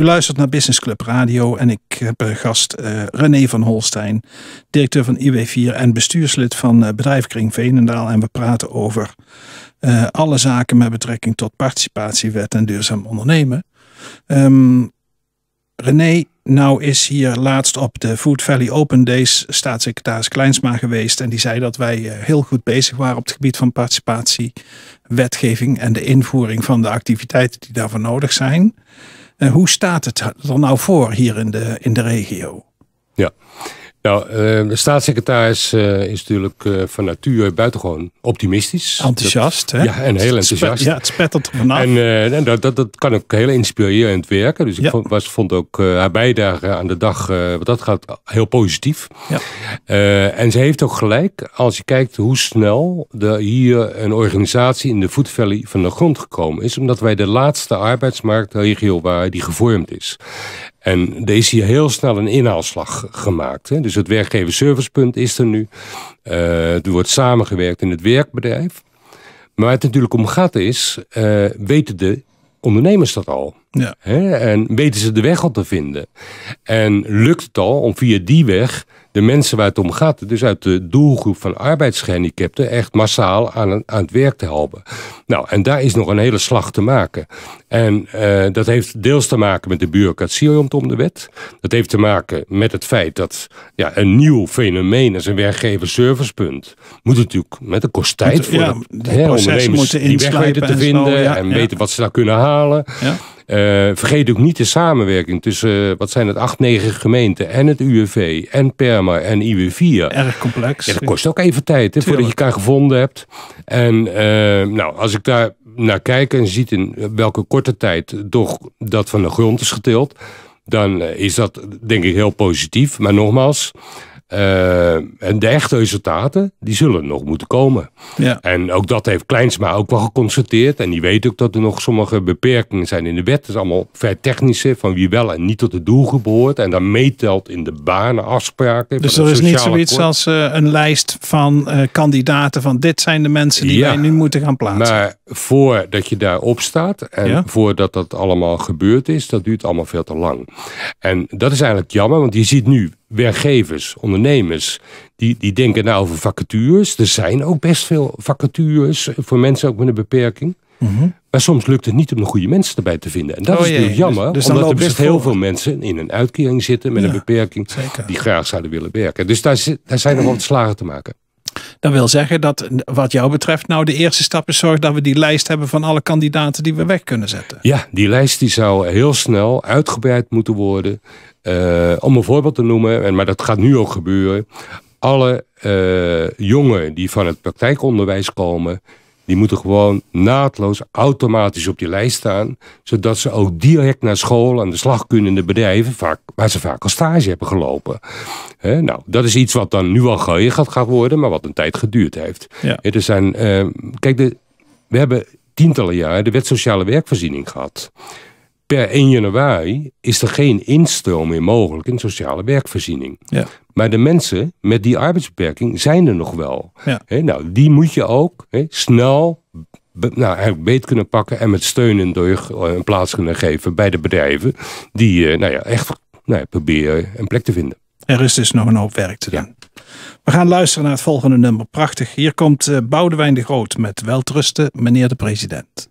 U luistert naar Business Club Radio en ik heb een gast uh, René van Holstein, directeur van IW4 en bestuurslid van uh, Bedrijfkring Veenendaal. En we praten over alle zaken met betrekking tot participatiewet en duurzaam ondernemen. Um, René, nou is hier laatst op de Food Valley Open Days staatssecretaris Kleinsma geweest. En die zei dat wij heel goed bezig waren op het gebied van participatiewetgeving en de invoering van de activiteiten die daarvoor nodig zijn. Uh, hoe staat het er nou voor hier in de, in de regio? Ja, nou, uh, de staatssecretaris uh, is natuurlijk uh, van nature buitengewoon optimistisch. Enthousiast, dat, hè? Ja, en heel enthousiast. Ja, het spettert er vanaf. En, en dat, dat, dat, kan ook heel inspirerend werken. Dus ja. ik vond, was, vond ook haar bijdrage aan de dag, wat dat gaat, heel positief. Ja. en ze heeft ook gelijk, als je kijkt hoe snel er hier een organisatie in de Food Valley van de grond gekomen is. Omdat wij de laatste arbeidsmarktregio waren die gevormd is. En er is hier heel snel een inhaalslag gemaakt. Hè? Dus het werkgeverservicepunt is er nu. Uh, er wordt samengewerkt in het werkbedrijf. Maar waar het natuurlijk om gaat is, uh, weten de ondernemers dat al? Ja. Hè? En weten ze de weg al te vinden? En lukt het al om via die weg de mensen waar het om gaat, dus uit de doelgroep van arbeidsgehandicapten, echt massaal aan, aan het werk te helpen. Nou, en daar is nog een hele slag te maken. En uh, dat heeft deels te maken met de bureaucratie rondom de wet. Dat heeft te maken met het feit dat ja, een nieuw fenomeen als een werkgever-servicepunt moet natuurlijk met een kost tijd voor ja, de, hè, ondernemers die weg weten te vinden en, ja, en weten wat ze daar kunnen halen. Uh, vergeet ook niet de samenwerking tussen, uh, wat zijn het, acht, negen gemeenten en het UWV en PERMA en IW4. Erg complex. Ja, dat kost ook even tijd hè, voordat je elkaar gevonden hebt. En uh, nou, als ik daar naar kijk en ziet in welke korte tijd toch dat van de grond is getild, dan is dat denk ik heel positief. Maar nogmaals, uh, en de echte resultaten, die zullen nog moeten komen. Ja. En ook dat heeft Kleinsma ook wel geconstateerd. En die weet ook dat er nog sommige beperkingen zijn in de wet. Dat is allemaal vrij technische, van wie wel en niet tot de doelgroep behoort. En dan meetelt in de banen, afspraken. Dus er is niet zoiets akkoord. als uh, een lijst van uh, kandidaten van dit zijn de mensen die ja, wij nu moeten gaan plaatsen. Maar voordat je daarop staat en ja? voordat dat allemaal gebeurd is, dat duurt allemaal veel te lang. En dat is eigenlijk jammer, want je ziet nu werkgevers, ondernemers, die, die denken nou over vacatures. Er zijn ook best veel vacatures voor mensen ook met een beperking. Mm -hmm. Maar soms lukt het niet om de goede mensen erbij te vinden. En dat oh, is natuurlijk jee, jammer, dus, dus omdat er best heel veel mensen in een uitkering zitten met ja, een beperking zeker. die graag zouden willen werken. Dus daar, daar zijn nog wat slagen te maken. Dat wil zeggen dat wat jou betreft nou de eerste stap is zorg dat we die lijst hebben van alle kandidaten die we weg kunnen zetten. Ja, die lijst die zou heel snel uitgebreid moeten worden. Uh, om een voorbeeld te noemen, maar dat gaat nu ook gebeuren. Alle uh, jongeren die van het praktijkonderwijs komen, die moeten gewoon naadloos automatisch op die lijst staan. Zodat ze ook direct naar school aan de slag kunnen in de bedrijven vaak, waar ze vaak al stage hebben gelopen. He, nou, dat is iets wat dan nu al geregeld gaat worden, maar wat een tijd geduurd heeft. Ja. Er zijn, uh, kijk, de, we hebben tientallen jaren de wet sociale werkvoorziening gehad per 1 januari is er geen instroom meer mogelijk in sociale werkvoorziening. Ja. Maar de mensen met die arbeidsbeperking zijn er nog wel. Ja. He, nou, die moet je ook he, snel nou, eigenlijk beet kunnen pakken en met steun en door een plaats kunnen geven bij de bedrijven die uh, nou ja, echt nou ja, proberen een plek te vinden. Er is dus nog een hoop werk te doen. Ja. We gaan luisteren naar het volgende nummer. Prachtig. Hier komt uh, Boudewijn de Groot met Welterusten, meneer de president.